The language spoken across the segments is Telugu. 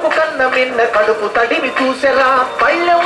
కడుపు కన్న మిన్న కడుపు తడివి చూసెరా పళ్ళె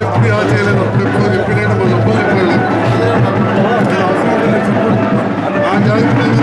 ఎప్పుడు చేయలేదు మన ఒక్కరు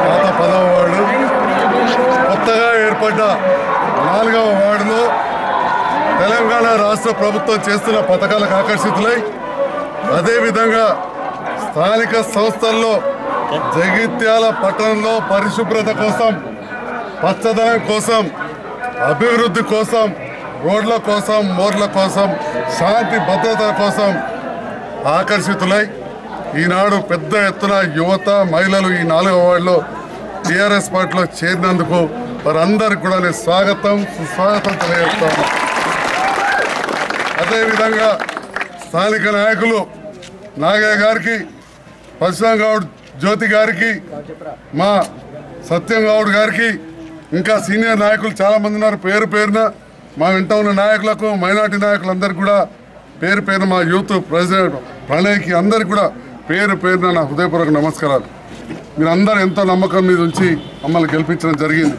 పాత పదవ వార్డు కొత్తగా ఏర్పడ్డ నాలుగవ వార్డులో తెలంగాణ రాష్ట్ర ప్రభుత్వం చేస్తున్న పథకాలకు ఆకర్షితులై అదేవిధంగా స్థానిక సంస్థల్లో జగిత్యాల పట్టణంలో పరిశుభ్రత కోసం పచ్చదనం కోసం అభివృద్ధి కోసం రోడ్ల కోసం మోర్ల కోసం శాంతి భద్రత కోసం ఆకర్షితులై ఈనాడు పెద్ద ఎత్తున యువత మహిళలు ఈ నాలుగవ వార్డులో టీఆర్ఎస్ పార్టీలో చేరినందుకు వారందరికీ కూడా నేను స్వాగతం సుస్వాగతం తెలియజేస్తాను అదేవిధంగా స్థానిక నాయకులు నాగయ్య గారికి పరశురాం గౌడ్ జ్యోతి గారికి మా సత్యం గౌడ్ గారికి ఇంకా సీనియర్ నాయకులు చాలామంది ఉన్నారు. పేరు పేరున మా వెంట ఉన్న నాయకులకు మైనార్టీ నాయకులందరికీ కూడా పేరు పేరున మా యూత్ ప్రెసిడెంట్ ప్రణయ్కి అందరికీ కూడా పేరు పేరున నా హృదయపూర్వక నమస్కారాలు. మీరందరూ ఎంతో నమ్మకం మీద ఉంచి మమ్మల్ని గెలిపించడం జరిగింది.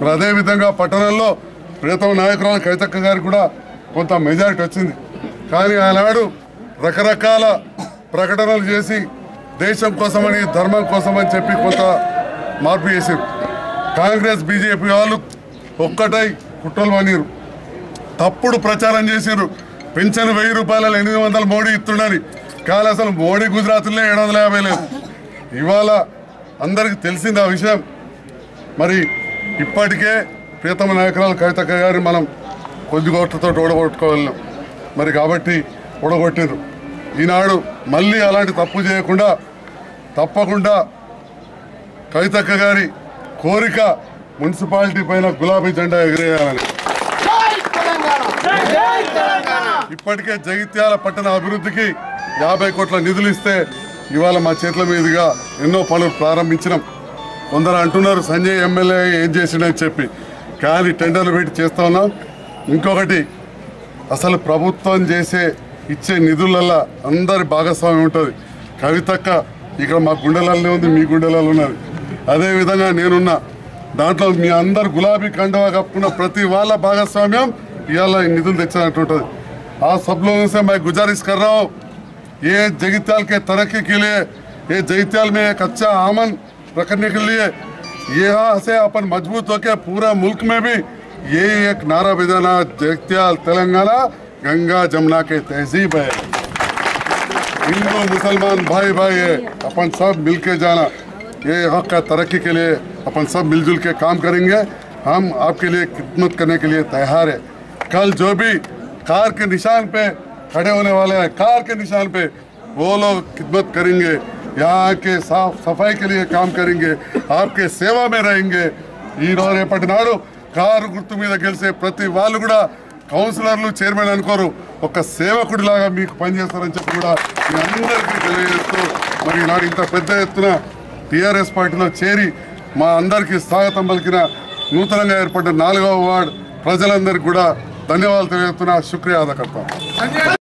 మరి అదేవిధంగా పట్టణంలో ప్రియతమ నాయకురాలు కవితక్క గారికి కూడా కొంత మెజారిటీ వచ్చింది. కానీ ఆనాడు రకరకాల ప్రకటనలు చేసి దేశం కోసమని ధర్మం కోసమని చెప్పి కొంత మార్పు చేశారు. కాంగ్రెస్ బీజేపీ వాళ్ళు ఒక్కటై కుట్రలు పనిరు తప్పుడు ప్రచారం చేశారు. పెన్షన్ వెయ్యి రూపాయల ఎనిమిది వందలు మోడీ ఇస్తుండని కానీ అసలు మోడీ గుజరాత్లో ఏడు వందల యాభై లేదు. ఇవాళ అందరికి తెలిసింది ఆ విషయం. మరి ఇప్పటికే ప్రియతమ నాయకురాలు కవితక్క గారిని మనం కొద్ది కోట్లతో ఓడగొట్టుకోగలిగాం మరి కాబట్టి ఓడగొట్టారు ఈనాడు మళ్ళీ అలాంటి తప్పు చేయకుండా తప్పకుండా కవితక్క గారి కోరిక మున్సిపాలిటీ పైన గులాబీ జెండా ఎగిరేయాలని. ఇప్పటికే జగిత్యాల పట్టణ అభివృద్ధికి యాభై కోట్ల నిధులు ఇస్తే ఇవాళ మా చేతుల మీదుగా ఎన్నో పనులు ప్రారంభించినాం. కొందరు అంటున్నారు సంజయ్ ఎమ్మెల్యే ఏం చేసిండని చెప్పి. కానీ టెండర్లు పెట్టి చేస్తా ఉన్నాం. ఇంకొకటి అసలు ప్రభుత్వం చేసే ఇచ్చే నిధులల్లో అందరి భాగస్వామ్యం ఉంటుంది. కవితక్క ఇక్కడ మా గుండెలలోనే ఉంది మీ గుండెలలో ఉన్నది. అదేవిధంగా నేనున్న దాంట్లో మీ అందరు గులాబీ కండవా కప్పుకున్న ప్రతి వాళ్ళ భాగస్వామ్యం ఇవాళ నిధులు తెచ్చినట్టు ఉంటుంది. ఆ సభలో చూసే మై గుజారిస్ కర్రావు ये जगित्याल के तरक्की के लिए, ये जगित्याल में एक अच्छा आमन रखने के लिए, यहाँ से अपन मज़बूत होकर पूरा मुल्क में भी यही एक नारा बजाना जगत्याल तेलंगाना, गंगा जमुना के तहजीब है। हिंदू, मुसलमान भाई भाई है, अपन सब मिल के जाना, ये हक का तरक्की के लिए अपन सब मिलजुल के काम करेंगे। हम आपके लिए खिदमत करने के लिए तैयार है। कल जो भी कार के निशान पे खड़े होने वाले हैं कार के निशान पे वो लोग खिदमत करेंगे यहाँ के साफ सफाई के लिए काम करेंगे आपके सेवा में रहेंगे ఈ రోజు రేపటి నాడు కారు గుర్తు మీద గెలిచే ప్రతి వాళ్ళు కూడా కౌన్సిలర్లు చైర్మన్ అనుకోరు ఒక సేవకుడిలాగా మీకు పనిచేస్తారని చెప్పి కూడా మీ అందరికీ తెలియజేస్తూ మరి ఈనాడు ఇంత పెద్ద ఎత్తున టీఆర్ఎస్ పార్టీలో చేరి మా అందరికీ స్వాగతం పలికిన నూతనంగా ఏర్పడ్డ నాలుగవ వార్డు ప్రజలందరికీ కూడా ధన్యవాదాలు తెలియజేస్తున్నా శుక్రియా అదా కర్తా